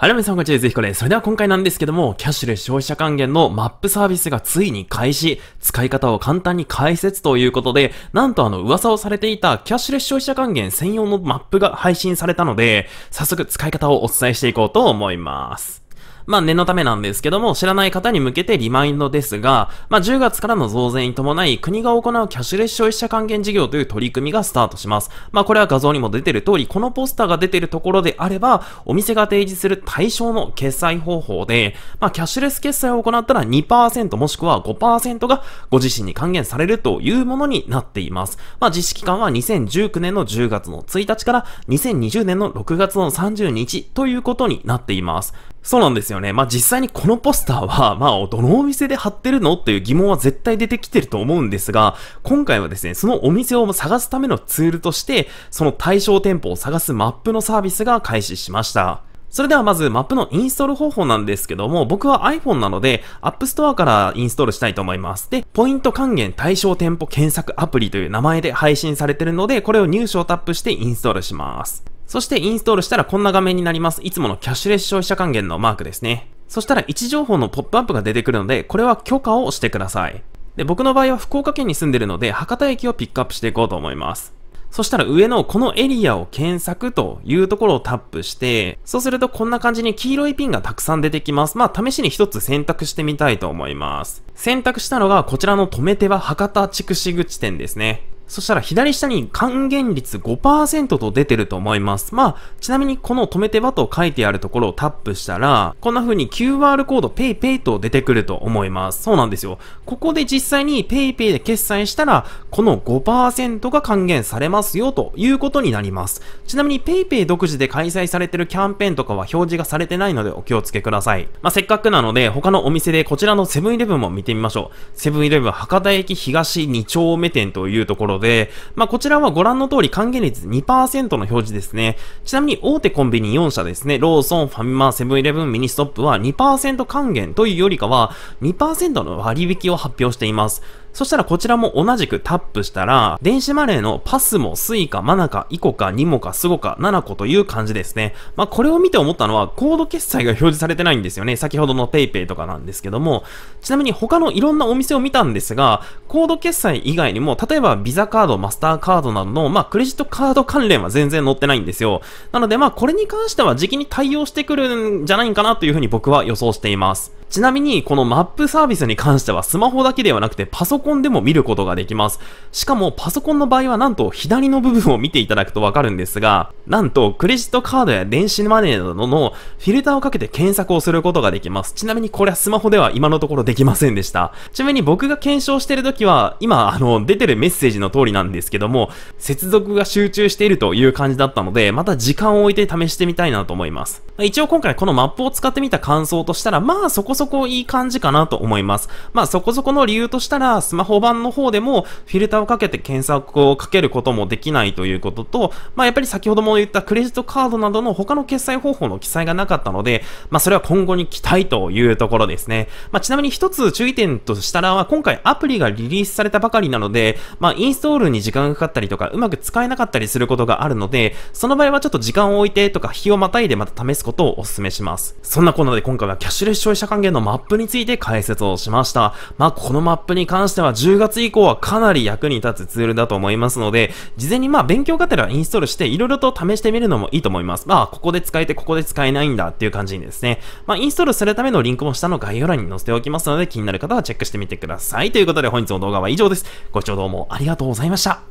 はい、皆さんこんにちは、ぜひこれ。それでは今回なんですけども、キャッシュレス消費者還元のマップサービスがついに開始、使い方を簡単に解説ということで、なんとあの噂をされていたキャッシュレス消費者還元専用のマップが配信されたので、早速使い方をお伝えしていこうと思います。まあ念のためなんですけども、知らない方に向けてリマインドですが、まあ10月からの増税に伴い、国が行うキャッシュレス消費者還元事業という取り組みがスタートします。まあこれは画像にも出てる通り、このポスターが出てるところであれば、お店が提示する対象の決済方法で、まあキャッシュレス決済を行ったら2%もしくは5%がご自身に還元されるというものになっています。まあ実施期間は2019年の10月の1日から2020年の6月の30日ということになっています。そうなんですよね。まあ実際にこのポスターは、まあどのお店で貼ってるのっていう疑問は絶対出てきてると思うんですが、今回はですね、そのお店を探すためのツールとして、その対象店舗を探すマップのサービスが開始しました。それではまずマップのインストール方法なんですけども、僕は iPhone なので App Store からインストールしたいと思います。で、ポイント還元対象店舗検索アプリという名前で配信されてるので、これを入手をタップしてインストールします。そしてインストールしたらこんな画面になります。いつものキャッシュレス消費者還元のマークですね。そしたら位置情報のポップアップが出てくるので、これは許可をしてください。で、僕の場合は福岡県に住んでるので、博多駅をピックアップしていこうと思います。そしたら上のこのエリアを検索というところをタップして、そうするとこんな感じに黄色いピンがたくさん出てきます。まあ試しに一つ選択してみたいと思います。選択したのがこちらの止め手は博多筑紫口店ですね。そしたら左下に還元率5%と出てると思います。まあ、ちなみにこの止めてばと書いてあるところをタップしたら、こんな風に QR コード PayPay と出てくると思います。そうなんですよ。ここで実際に PayPay で決済したら、この5%が還元されますよということになります。ちなみに PayPay 独自で開催されてるキャンペーンとかは表示がされてないのでお気をつけください。まあ、せっかくなので他のお店でこちらのセブンイレブンも見てみましょう。セブンイレブン博多駅東2丁目店というところで、まあ、こちらはご覧の通り還元率2%の表示ですね。ちなみに大手コンビニ4社ですね、ローソン、ファミマ、セブンイレブン、ミニストップは2%還元というよりかは2%の割引を発表しています。そしたらこちらも同じくタップしたら、電子マネーのパスモ、スイカ、マナカ、イコカ、ニモカ、スゴカ、ナナコという感じですね。まあこれを見て思ったのは、コード決済が表示されてないんですよね。先ほどの PayPay とかなんですけども、ちなみに他のいろんなお店を見たんですが、コード決済以外にも、例えばビザカード、マスターカードなどの、まあクレジットカード関連は全然載ってないんですよ。なのでまあこれに関しては時期に対応してくるんじゃないかなというふうに僕は予想しています。ちなみに、このマップサービスに関してはスマホだけではなくてパソコンでも見ることができます。しかもパソコンの場合はなんと左の部分を見ていただくとわかるんですが、なんとクレジットカードや電子マネーなどのフィルターをかけて検索をすることができます。ちなみにこれはスマホでは今のところできませんでした。ちなみに僕が検証してるときは、今、あの、出てるメッセージの通りなんですけども、接続が集中しているという感じだったので、また時間を置いて試してみたいなと思います。一応今回このマップを使ってみた感想としたら、まあそこそこいい感じかなと思います。まあそこそこの理由としたら、スマホ版の方でもフィルターをかけて検索をかけることもできないということと、まあやっぱり先ほども言ったクレジットカードなどの他の決済方法の記載がなかったので、まあそれは今後に期待というところですね。まあちなみに一つ注意点としたら、今回アプリがリリースされたばかりなので、まあインストールに時間がかかったりとか、うまく使えなかったりすることがあるので、その場合はちょっと時間を置いてとか、日をまたいでまた試すことをお勧めします。そんなこんなで今回はキャッシュレス消費者還元のマップについて解説をしました。まあ、このマップに関しては10月以降はかなり役に立つツールだと思いますので、事前にまあ勉強がてらインストールしていろいろと試してみるのもいいと思います。まあ、ここで使えてここで使えないんだっていう感じにですね。まあ、インストールするためのリンクも下の概要欄に載せておきますので、気になる方はチェックしてみてください。ということで本日の動画は以上です。ご視聴どうもありがとうございました。